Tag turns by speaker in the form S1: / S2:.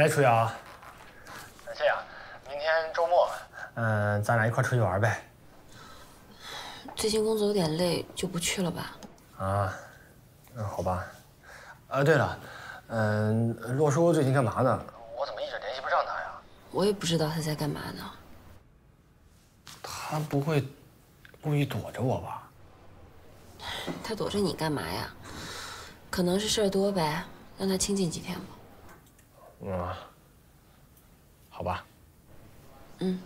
S1: 来，楚瑶。
S2: 谢啊，明天周末，
S1: 嗯，咱俩一块出去玩呗。
S3: 最近工作有点累，就不去了吧。
S1: 啊，嗯，好吧。啊，对了，嗯，洛叔最近干嘛呢？我怎么一直联系不上他呀？
S3: 我也不知道他在干嘛呢。
S1: 他不会故意躲着我吧？
S3: 他躲着你干嘛呀？可能是事儿多呗，让他清静几天吧。
S1: 嗯，好吧。
S3: 嗯。